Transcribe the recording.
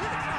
Yes.